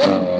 Uh,